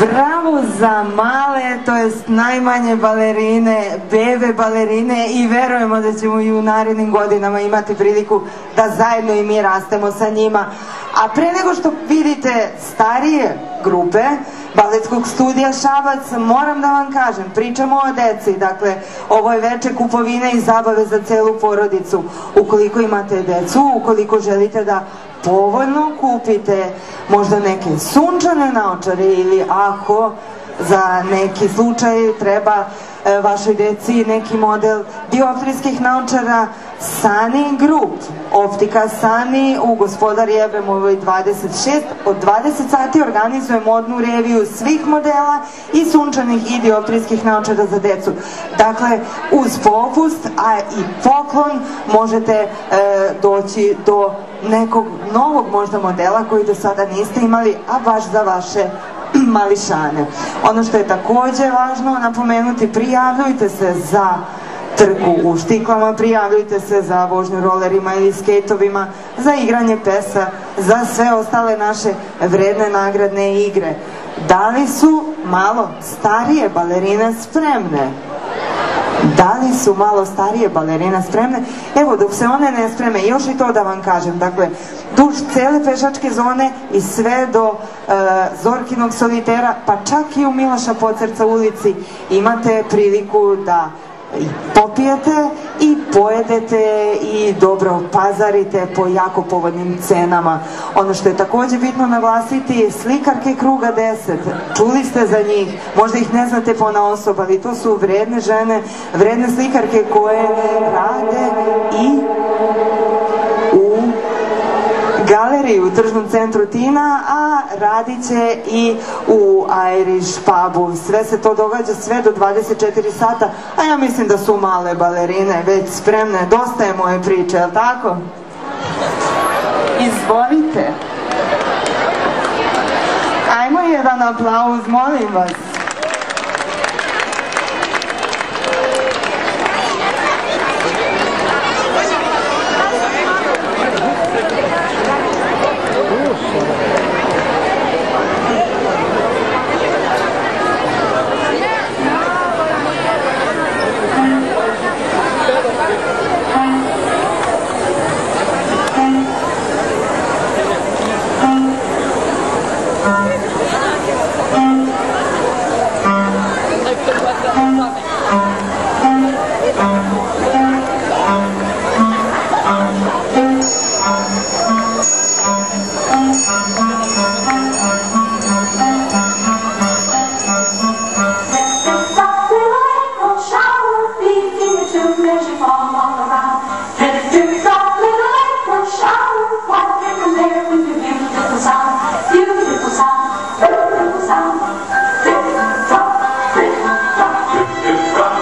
Bravo za male, to jest najmanje balerine, bebe balerine i verujemo da ćemo i u narednim godinama imati priliku da zajedno i mi rastemo sa njima. A pre nego što vidite starije grupe baletskog studija Šabac, moram da vam kažem, pričamo o deci, dakle, ovo je veče kupovine i zabave za celu porodicu. Ukoliko imate decu, ukoliko želite da povoljno kupite možda neke sunčane naočare ili ako za neki slučaj treba e, vašoj deci neki model dioptrijskih naočara Sani Group, optika Sani u gospodar Jebemovoj 26. Od 20 sati organizuje modnu reviju svih modela i sunčanih i dioptrijskih naočara za decu. Dakle, uz popust, a i poklon možete e, doći do nekog novog možda modela koji do sada niste imali, a baš za vaše mališane. Ono što je takođe važno napomenuti, prijavljujte se za trku u štiklama, prijavljujte se za vožnju rolerima ili skejtovima, za igranje pesa, za sve ostale naše vredne nagradne igre. Da li su malo starije balerine spremne? Da li su malo starije balerina spremne? Evo, dok se one ne spreme, još i to da vam kažem, dakle, duž cele pešačke zone i sve do e, Zorkinog solitera, pa čak i u Miloša Pocerca ulici imate priliku da i popijete i pojedete i dobro pazarite po jako povodnim cenama. Ono što je takođe bitno naglasiti, slikarke Kruga 10, čuli ste za njih, možda ih ne znate po na osoba, ali to su vredne žene, vredne slikarke koje rade i galeriji u tržnom centru Tina, a radit će i u Irish pubu. Sve se to događa sve do 24 sata, a ja mislim da su male balerine već spremne. Dosta je moje priče, je li tako? Izvolite. Ajmo jedan aplauz, molim vas.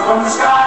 from the sky.